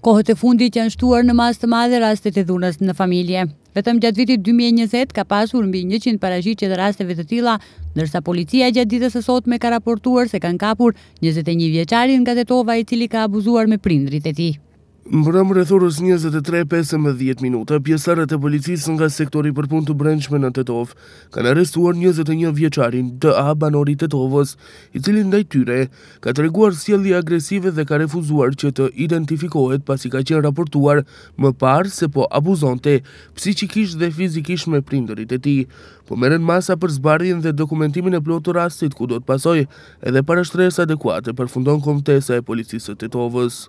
Kohët e fundit janë shtuar në masë të madhe rastet e dhunës në familje. Vetëm gjatë vitit 2020 ka pasur mbi 100 paraqitje të rasteve të tilla, ndërsa policia gjatë ditës së sotme ka raportuar se kanë kapur 21-vjeçarin nga Tetova i cili ka abuzuar me prindërit e tij. Mbrëm rreth orës 23.15 minuta, pjesëtarët e policisë nga sektori për punë të brendshme në Tetovë, kanë arrestuar 21-vjeçarin D.A., banor i Tetovës, i cili ndaj tyre ka treguar sjellje agresive dhe ka refuzuar që të identifikohet pasi ka qenë raportuar më parë se po abuzonte psikikisht dhe fizikisht me prindërit e tij. Po merren masa për zbardhjen dhe dokumentimin e plotë të rastit ku do të pasojë edhe parashtresë adekuate, përfundon kumtesa e Policisë së Tetovës.